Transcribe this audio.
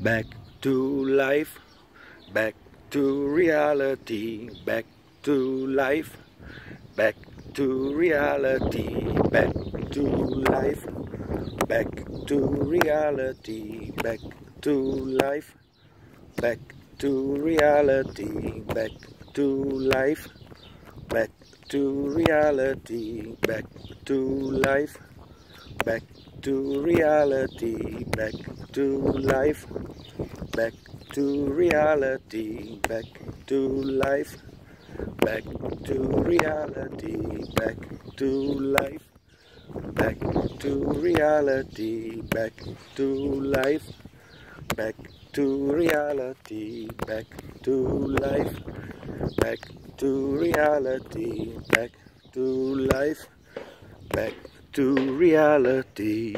Back to life, back to reality, back to life, back to reality, back to life, back to reality, back to life, back to reality, back to life, back to reality, back to life, back to reality, back to life, back to reality, back to life, back to reality, back to life, back to reality, back to life, back to reality, back to life, back to reality, back to life, back to reality.